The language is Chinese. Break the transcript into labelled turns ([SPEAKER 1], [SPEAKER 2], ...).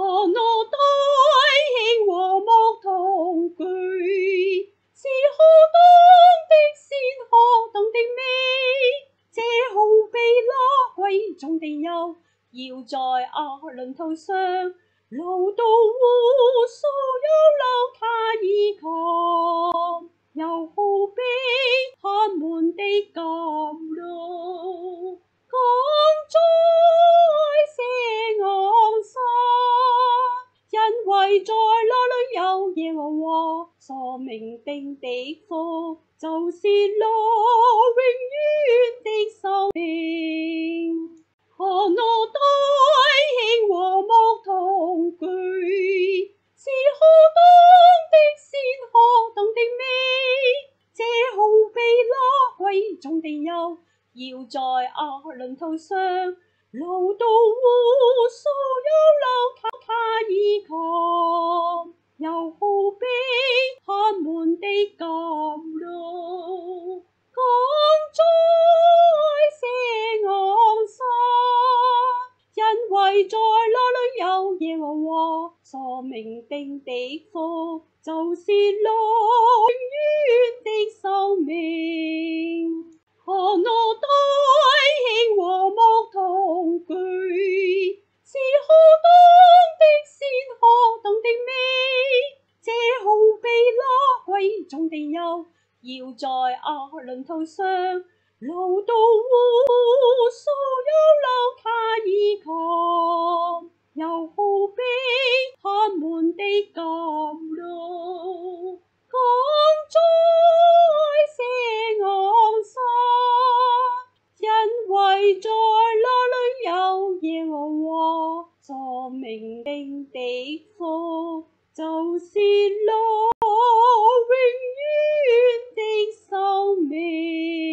[SPEAKER 1] 看我待卿和睦同居，是何等的善，何等的美！这好比那貴重的油，要在亞倫頭上，流到戶所在那裏有耶和華所命定的福，就是那永遠的生命。看我弟兄和睦同居，是何等的善，何等的美！這好比那貴重的油，要在阿倫頭上，流到戶所在那裏有耶和華所命定的福，就是那永遠的生命。看我弟兄和睦同居，是何等的善，何等的美！這好比那貴重的油，要在亞倫頭上，流到戶所降落降在石因为在那里有野我话坐明的地就是我永远的寿命